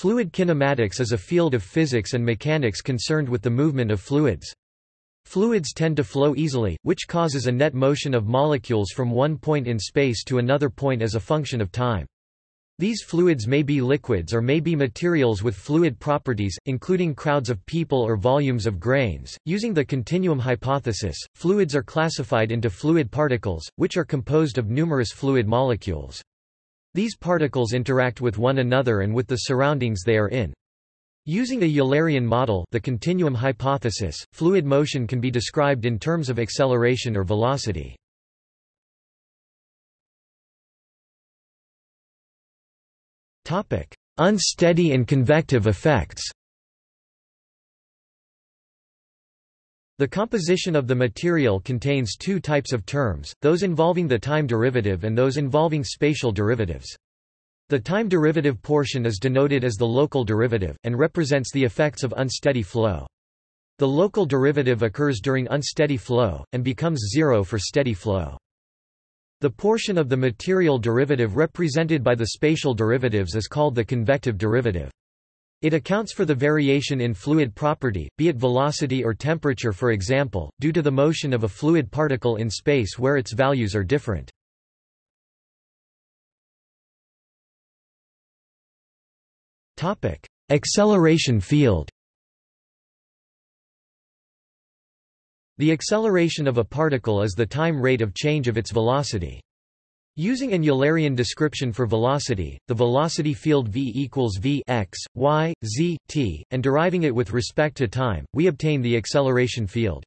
Fluid kinematics is a field of physics and mechanics concerned with the movement of fluids. Fluids tend to flow easily, which causes a net motion of molecules from one point in space to another point as a function of time. These fluids may be liquids or may be materials with fluid properties, including crowds of people or volumes of grains. Using the continuum hypothesis, fluids are classified into fluid particles, which are composed of numerous fluid molecules. These particles interact with one another and with the surroundings they are in. Using a Eulerian model the continuum hypothesis, fluid motion can be described in terms of acceleration or velocity. Unsteady and convective effects The composition of the material contains two types of terms, those involving the time derivative and those involving spatial derivatives. The time derivative portion is denoted as the local derivative, and represents the effects of unsteady flow. The local derivative occurs during unsteady flow, and becomes zero for steady flow. The portion of the material derivative represented by the spatial derivatives is called the convective derivative. It accounts for the variation in fluid property, be it velocity or temperature for example, due to the motion of a fluid particle in space where its values are different. Acceleration field The acceleration of a particle is the time rate of change of its velocity. Using an Eulerian description for velocity, the velocity field v equals v x, y, z, t, and deriving it with respect to time, we obtain the acceleration field.